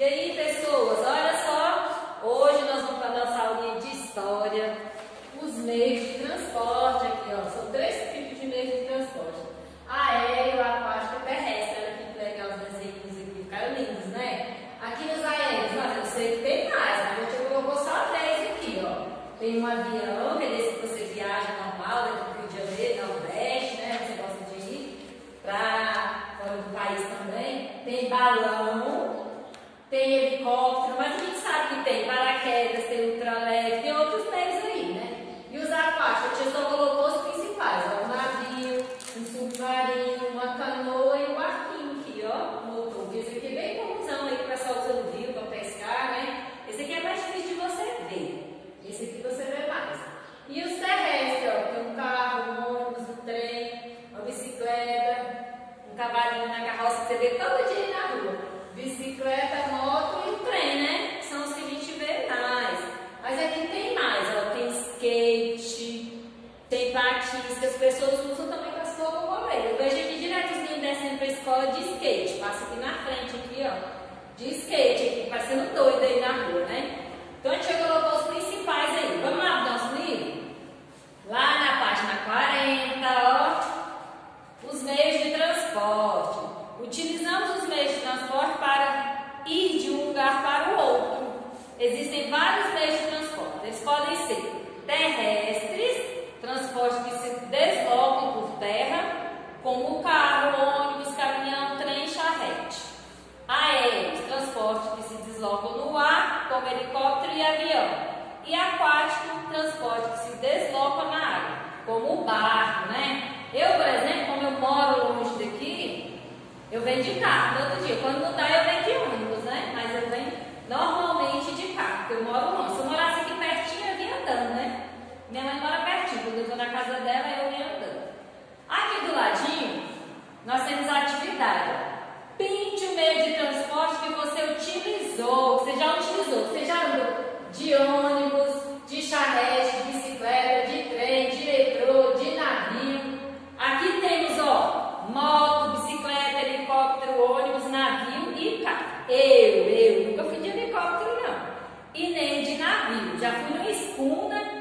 E aí, pessoas, olha só, hoje nós vamos para a nossa aulinha de história, os meios de transporte aqui, ó, são três tipos de meios de transporte, aéreo, aquático e terrestre, olha que legal os desenhos aqui, ficaram lindos, né? Aqui nos aéreos, olha, eu sei que tem mais, mas a gente colocou só três aqui, ó, tem um avião, que é desse que você viaja normal, daqui do Rio de Janeiro, Nordeste, né, você gosta de ir para fora do país também, tem balão, tem helicóptero, mas a gente sabe que tem paraquedas, tem ultraleve, tem outros meios aí, né? E os aquáticos, a gente só colocou os principais, ó, um navio, um submarino, uma canoa e um barquinho aqui, ó, motor. Esse aqui é bem comunzão aí que o pessoal usa no rio para pescar, né? Esse aqui é mais difícil de você ver. Esse aqui você vê mais. E os terrestres, ó, tem um carro, um ônibus, um trem, uma bicicleta, um cavalinho na carroça que você vê todo dia na rua bicicleta, moto e trem, né? São os que a gente vê mais. Mas aqui tem mais, ó, tem skate, tem patins que as pessoas usam também para se locomover. Eu vejo aqui direto os meninos descendo para a escola de skate. Passa aqui na frente, aqui, ó. De skate, aqui, parecendo doido aí na rua, né? Então a gente já colocou os principais aí. Vamos lá pro nosso livro? Lá na página 40, ó, os meios de transporte. Utilizamos os meios de transporte para ir de um lugar para o outro. Existem vários meios de transporte. Eles podem ser terrestres, transporte que se deslocam por terra, como carro, ônibus, caminhão, trem, charrete. Aéreos, transporte que se deslocam no ar, como helicóptero e avião. E aquático, transporte que se desloca na água, como o barco, né? Eu, por exemplo, como eu moro longe daqui, eu venho de carro todo dia. Quando não dá, eu venho de ônibus, né? Mas eu venho normalmente de carro, porque eu moro longe. Se eu morasse aqui pertinho, eu vinha andando, né? Minha mãe mora pertinho, quando eu estou na casa dela, eu venho andando. Aqui do ladinho, nós temos a atividade. Pinte o meio de transporte que você utilizou, que você já utilizou. Você já andou de ônibus, de charrete, de bicicleta, de trem, de metrô, de navio. Aqui temos, ó, moto, bicicleta, helicóptero, ônibus, navio e carro. Eu, eu, nunca fui de helicóptero, não. E nem de navio. Já fui numa escuna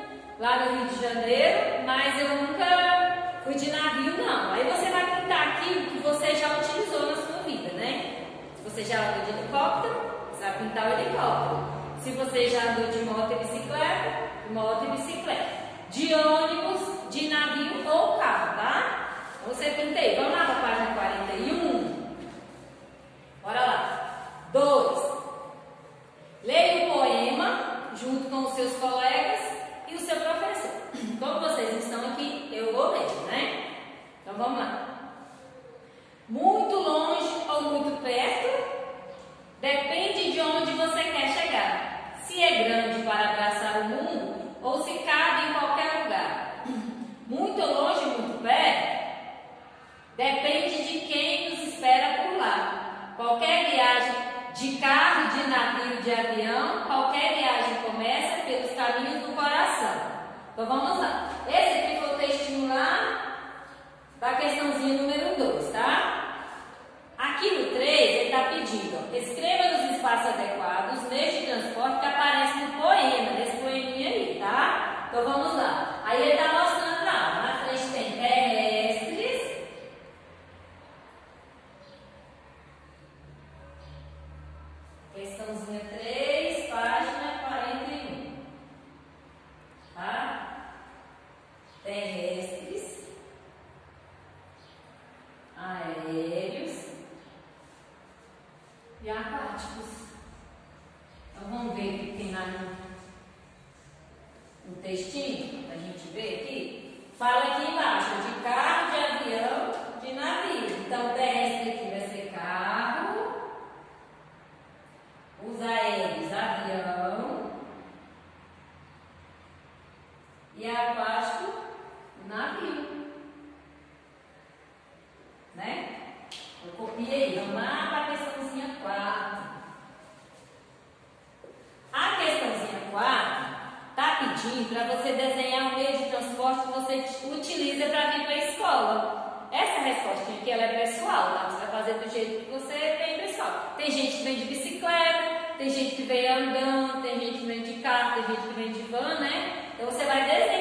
no Rio de Janeiro, mas eu nunca fui de navio, não. Aí você vai pintar aqui o que você já utilizou na sua vida, né? Se você já andou de helicóptero, você vai pintar o helicóptero. Se você já andou de moto e bicicleta, moto e bicicleta. De ônibus, de navio ou carro, tá? Você pintei. Vamos lá para a página 41. Bora lá. 2. Leia o poema junto com os seus colegas e o seu professor. Como vocês estão aqui, eu vou ler, né? Então vamos lá. Muito longe ou muito perto? Depende de onde você quer chegar. Se é grande para abraçar o mundo ou se cabe em qualquer lugar. Muito longe, muito perto? Depende de quem nos espera por lá. Qualquer viagem de carro, de navio, de avião, qualquer viagem começa pelos caminhos do coração. Então vamos lá. Esse aqui foi o textinho lá da questãozinha número 2, tá? Aqui no 3 ele está pedindo, ó, escreva nos espaços adequados de transporte que aparecem no poema, nesse poeminha aí, tá? Então vamos lá. Aí ele está mostrando lá, na frente tem terrestres, Questãozinha 3, página 41. Tá? Terrestres, E aí, vamos lá para a questãozinha 4. A questãozinha 4 está pedindo para você desenhar um meio de transporte que você utiliza para vir para a escola. Essa resposta aqui ela é pessoal, tá? Você vai fazer do jeito que você tem pessoal. Tem gente que vem de bicicleta, tem gente que vem andando, tem gente que vem de carro, tem gente que vem de van, né? Então você vai desenhar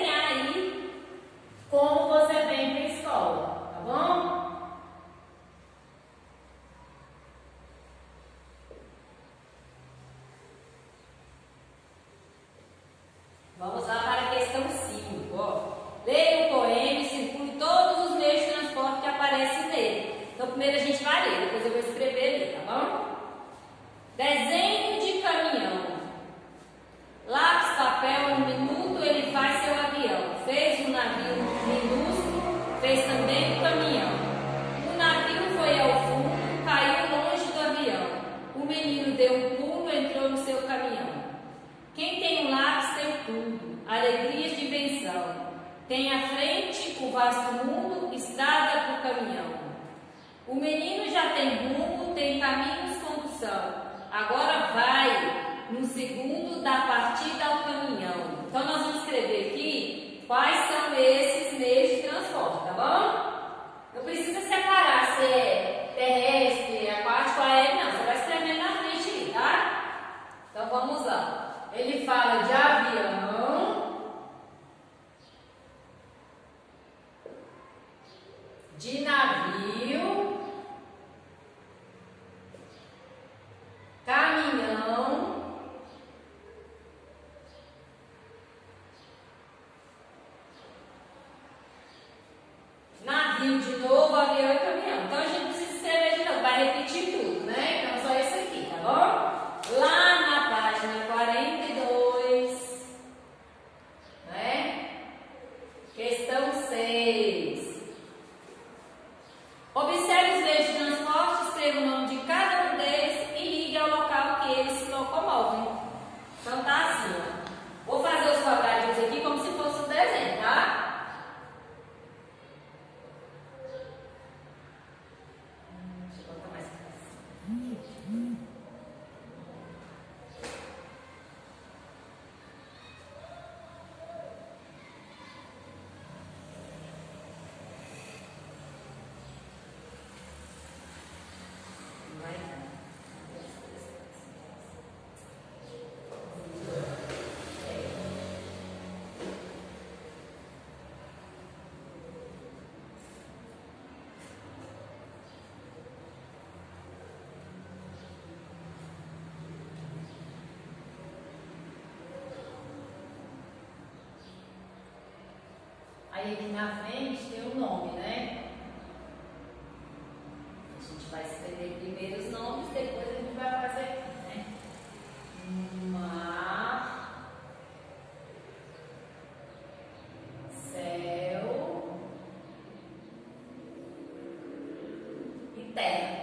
caminhão. O menino já tem rumo, tem caminhos condução. Agora vai no segundo da partida ao caminhão. Então nós vamos escrever aqui quais são esses meios de transporte, tá bom? Eu preciso separar se é terrestre, é aquático, aéreo, não. Você vai escrever na frente aí, tá? Então vamos lá. Ele fala de na frente tem um nome, né? A gente vai escrever primeiro os nomes, depois a gente vai fazer, né? Mar, céu e terra.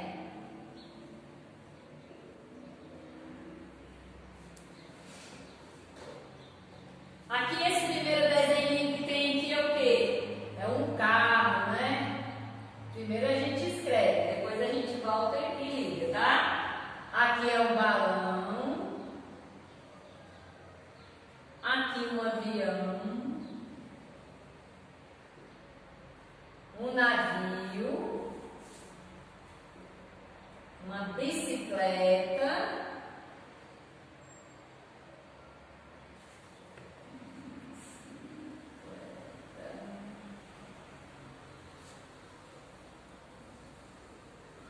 Aqui um navio, uma bicicleta,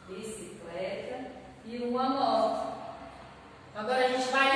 bicicleta e uma moto. Agora a gente vai